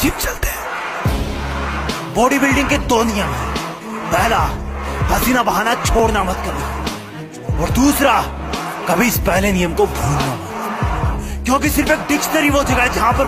Gym चलते हैं। Body building के दो नियम हैं पहला, पसीना बहाना छोड़ना मत करना और दूसरा, कभी इस पहले नियम को भूलना मत। क्योंकि सिर्फ़ एक डिक्शनरी वो जगह है जहाँ पर